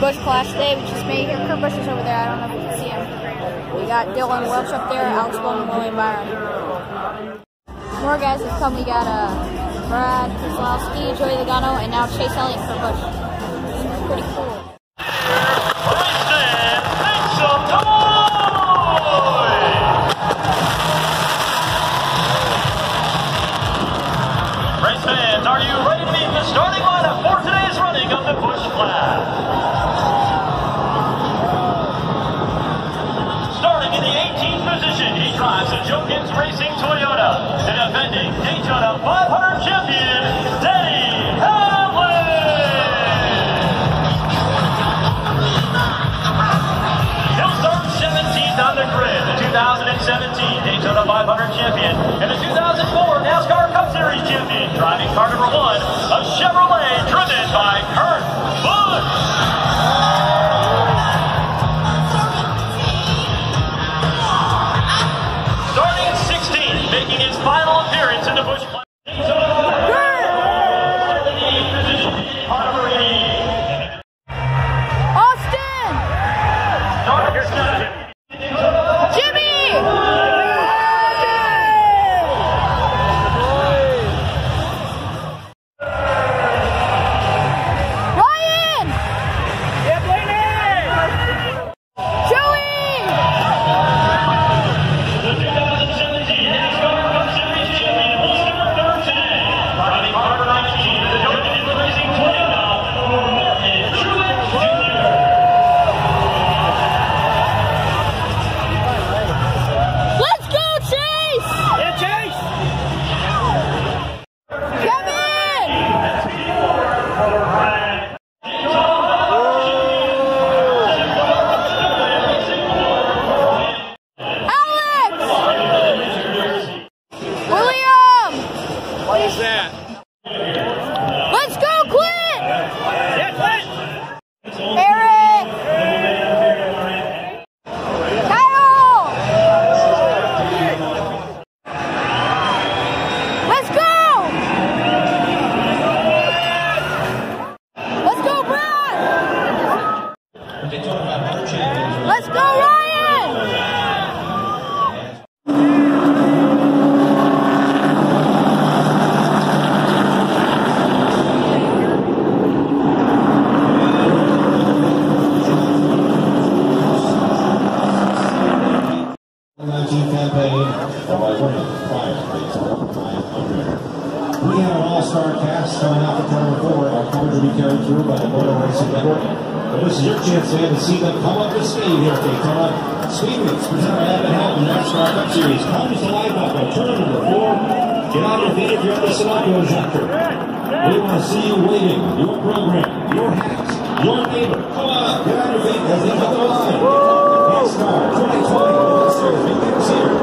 Busch Clash today. We just made here. Kurt Busch is over there. I don't know if you can see him. We got Dylan Welch up there, Alex Bowman, William Byron. More guys have come. We got uh, Brad Keselowski, Joey Logano, and now Chase Elliott for Busch. It's pretty cool. Champion, and the 2004 NASCAR Cup Series champion, driving car number one, a Chevrolet Let's go, Ryan! Campaign all-star coming out for turn four. Our coverage will be carried through by the Motor Racing Network. But this is your chance again to see them come up to speed here at Daytona. Speedweeks presented by Evan Hamilton NASCAR Cup Series. Comes to life up at turn number four. Get on your feet if you're at the Sunoco injector. We want to see you waving your program, your hats, your neighbor. Come on up, get on your feet as they come to line. NASCAR 2020 World Series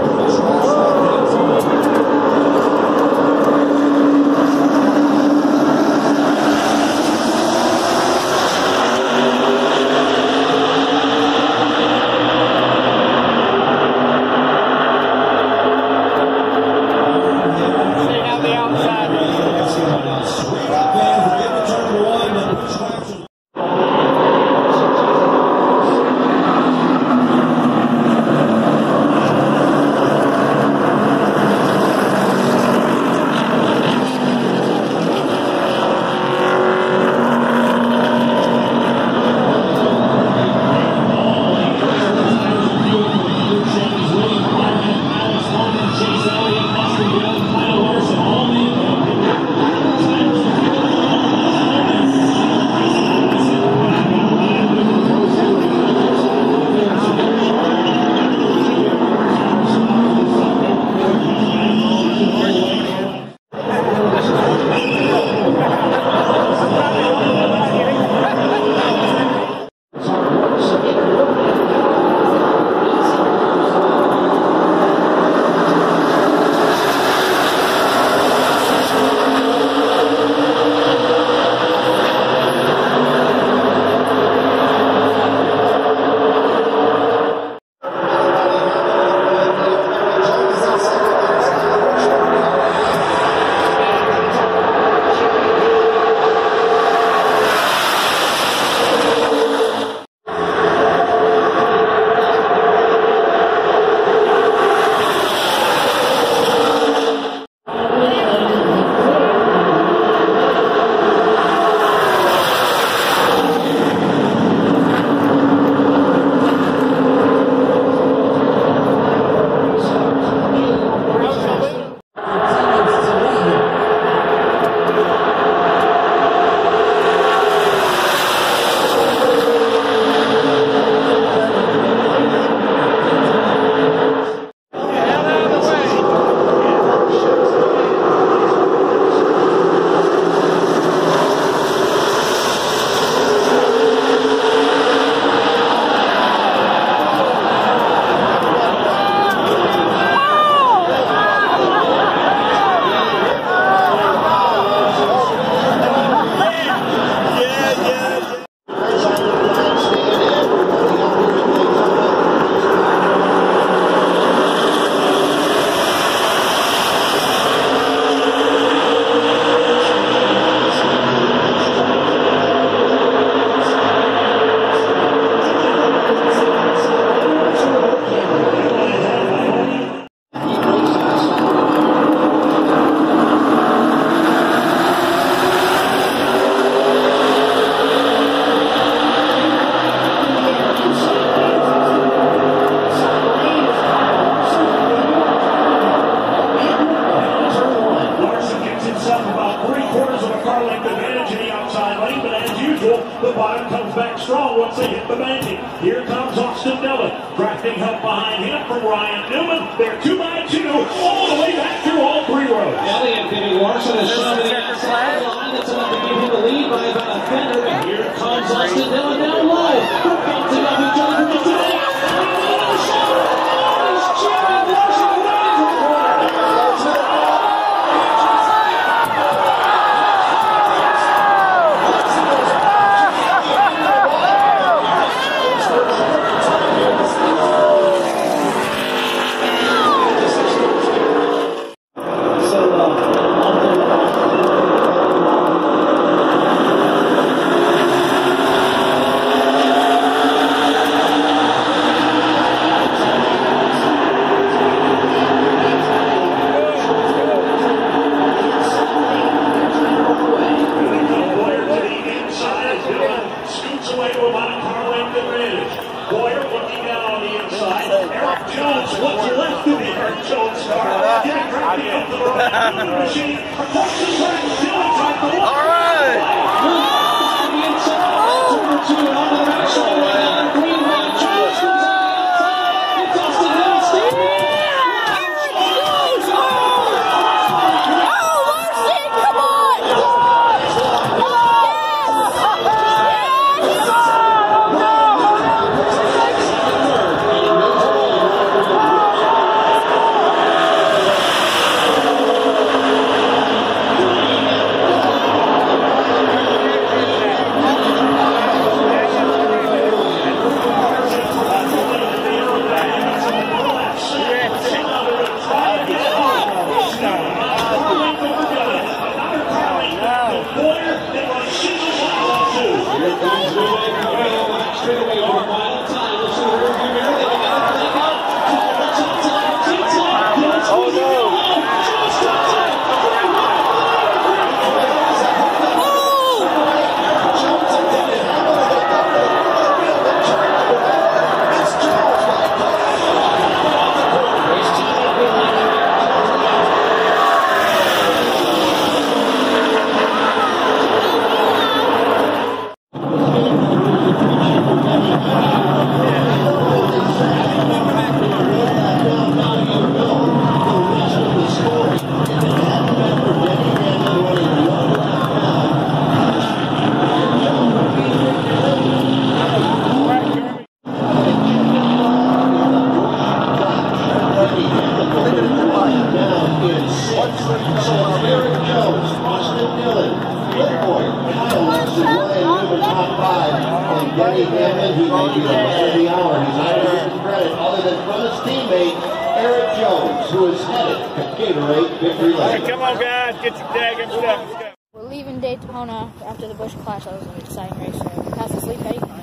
begins here. comes back strong once they hit the banking. Here comes Austin Dillon. Drafting help behind him from Ryan Newman. They're two by two all the way back through all three rows. Elliott giving Larson a shot to the outside line. That's enough to give him the lead by about a fender. And here comes Austin Dillon down low. Bouncing up with Jonathan Dillon. He's jamming Larson right into the corner. So, uh, Bowyer to the inside. Dillon scoots away to about a car length advantage. Bowyer looking down on the inside. Erik Jones, what's left of the Erik Jones car. Getting directly up to the right. Dillon machine across the track. Dillon tried to walk. All right. Five, and Hammond, he may be the of the hour. He's not credit other than from his teammate, Erik Jones, who is headed to Gatorade Victory Lane. Come on, guys. Get your. We're leaving Daytona after the Busch Clash. That was an exciting race. So, pass the sleep, Eddie.